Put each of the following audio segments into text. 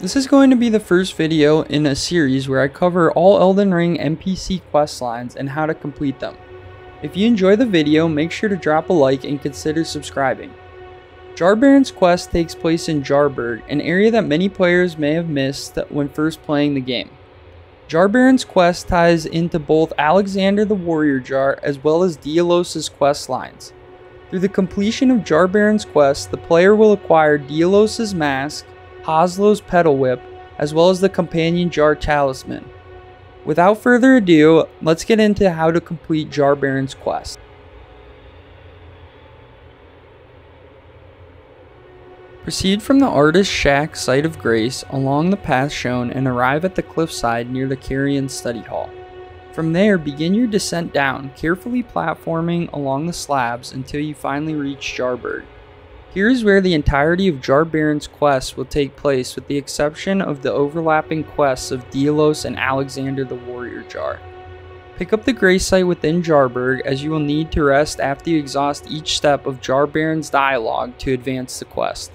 This is going to be the first video in a series where I cover all Elden Ring NPC quest lines and how to complete them. If you enjoy the video, make sure to drop a like and consider subscribing. Jar Bairn's quest takes place in Jarburg, an area that many players may have missed when first playing the game. Jar Bairn's quest ties into both Alexander the Warrior Jar as well as Diallos' quest lines. Through the completion of Jar Bairn's quest, the player will acquire Diallos' mask, Hoslow's Petal Whip, as well as the Companion Jar Talisman. Without further ado, let's get into how to complete Jar Bairn's quest. Proceed from the Artist's Shack site of grace along the path shown and arrive at the cliffside near the Carrion Study Hall. From there, begin your descent down, carefully platforming along the slabs until you finally reach Jarburg. Here is where the entirety of Jar Bairn's quest will take place with the exception of the overlapping quests of Diallos and Alexander the Warrior Jar. Pick up the grace site within Jarburg as you will need to rest after you exhaust each step of Jar Bairn's dialogue to advance the quest.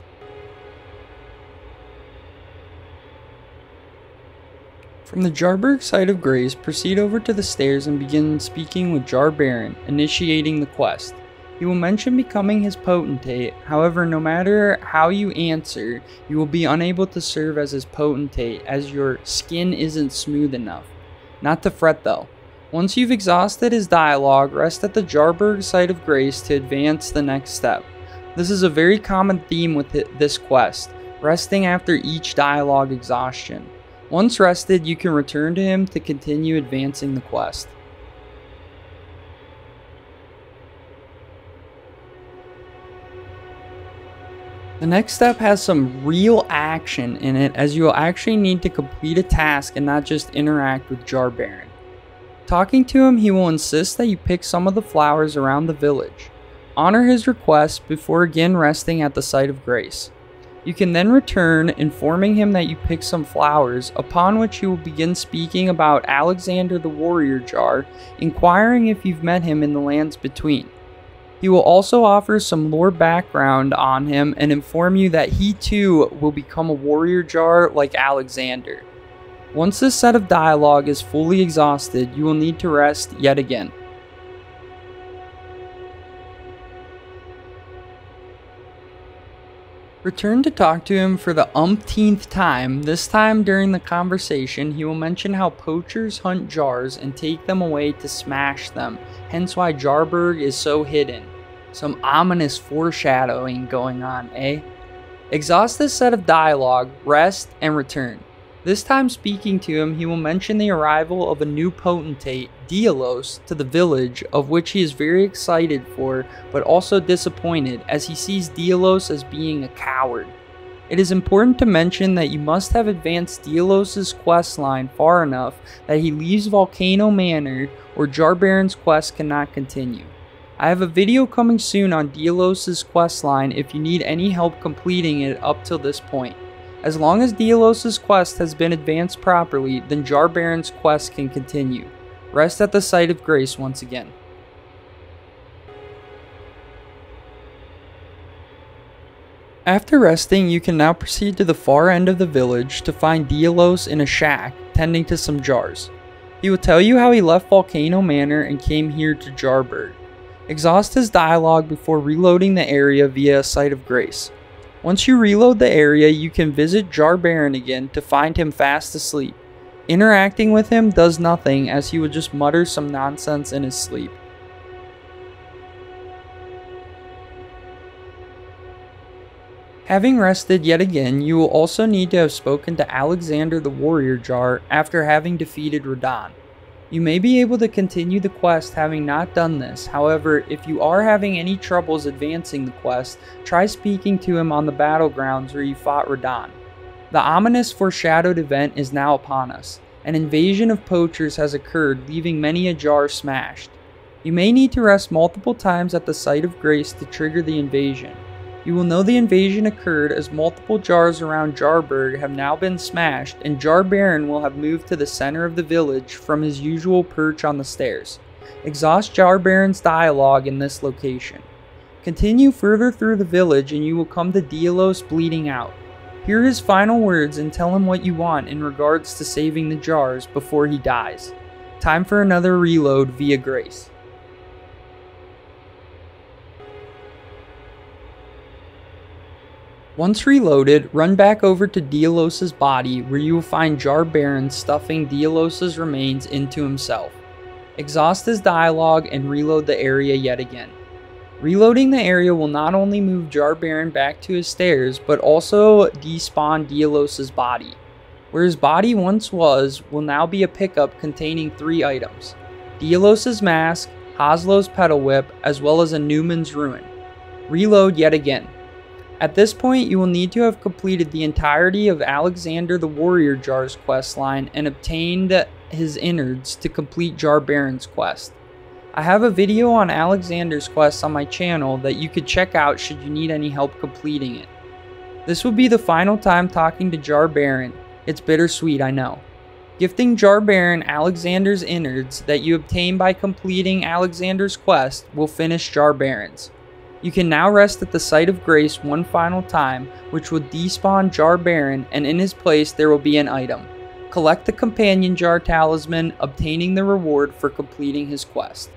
From the Jarburg site of grace, proceed over to the stairs and begin speaking with Jar Bairn, initiating the quest. He will mention becoming his potentate, however, no matter how you answer, you will be unable to serve as his potentate as your skin isn't smooth enough. Not to fret though. Once you've exhausted his dialogue, rest at the Jarburg site of grace to advance the next step. This is a very common theme with this quest, resting after each dialogue exhaustion. Once rested, you can return to him to continue advancing the quest. The next step has some real action in it as you will actually need to complete a task and not just interact with Jar Bairn. Talking to him, he will insist that you pick some of the flowers around the village. Honor his request before again resting at the site of grace. You can then return, informing him that you picked some flowers, upon which he will begin speaking about Alexander the Warrior Jar, inquiring if you've met him in the lands between. He will also offer some lore background on him and inform you that he too will become a warrior jar like Alexander. Once this set of dialogue is fully exhausted, you will need to rest yet again. Return to talk to him for the umpteenth time. This time during the conversation, he will mention how poachers hunt jars and take them away to smash them, hence why Jarburg is so hidden. Some ominous foreshadowing going on, eh? Exhaust this set of dialogue, rest, and return. This time speaking to him, he will mention the arrival of a new potentate, Diallos, to the village, of which he is very excited for, but also disappointed, as he sees Diallos as being a coward. It is important to mention that you must have advanced Diallos' quest line far enough that he leaves Volcano Manor, or Jar Bairn's quest cannot continue. I have a video coming soon on Diallos' quest line if you need any help completing it up till this point. As long as Diallos' quest has been advanced properly, then Jar Bairn's quest can continue. Rest at the site of grace once again. After resting, you can now proceed to the far end of the village to find Diallos in a shack, tending to some jars. He will tell you how he left Volcano Manor and came here to Jarburg. Exhaust his dialogue before reloading the area via a site of grace. Once you reload the area, you can visit Jar Bairn again to find him fast asleep. Interacting with him does nothing as he would just mutter some nonsense in his sleep. Having rested yet again, you will also need to have spoken to Alexander the Warrior Jar after having defeated Radahn. You may be able to continue the quest having not done this, however, if you are having any troubles advancing the quest, try speaking to him on the battlegrounds where you fought Radahn. The ominous foreshadowed event is now upon us. An invasion of poachers has occurred, leaving many a jar smashed. You may need to rest multiple times at the site of grace to trigger the invasion. You will know the invasion occurred as multiple jars around Jarburg have now been smashed and Jar Bairn will have moved to the center of the village from his usual perch on the stairs. Exhaust Jar Bairn's dialogue in this location. Continue further through the village and you will come to Diallos bleeding out. Hear his final words and tell him what you want in regards to saving the jars before he dies. Time for another reload via Grace. Once reloaded, run back over to Diallos's body where you will find Jar Bairn stuffing Diallos's remains into himself. Exhaust his dialogue and reload the area yet again. Reloading the area will not only move Jar Bairn back to his stairs, but also despawn Diallos's body. Where his body once was will now be a pickup containing three items. Diallos's mask, Hoslow's Petal Whip, as well as a Numen's Rune. Reload yet again. At this point, you will need to have completed the entirety of Alexander the Warrior Jar's quest line and obtained his innards to complete Jar Bairn's quest. I have a video on Alexander's quest on my channel that you could check out should you need any help completing it. This will be the final time talking to Jar Bairn. It's bittersweet, I know. Gifting Jar Bairn Alexander's innards that you obtain by completing Alexander's quest will finish Jar Bairn's. You can now rest at the site of grace one final time, which will despawn Jar Bairn, and in his place there will be an item. Collect the companion jar talisman, obtaining the reward for completing his quest.